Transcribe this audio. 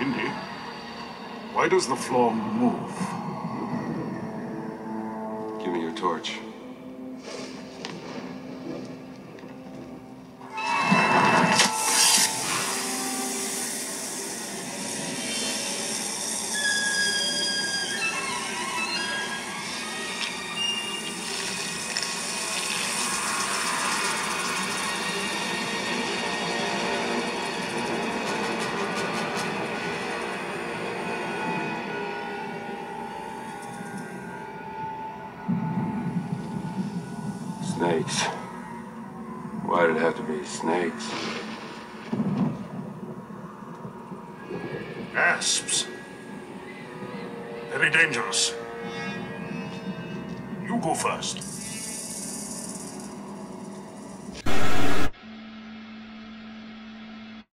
Indy, why does the floor move? Give me your torch. Snakes. Why did it have to be snakes? Asps. Very dangerous. You go first.